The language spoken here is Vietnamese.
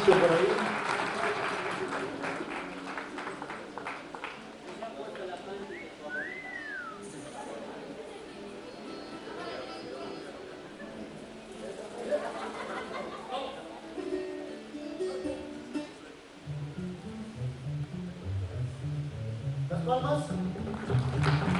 aplauso por ahí. Las palmas. cuenta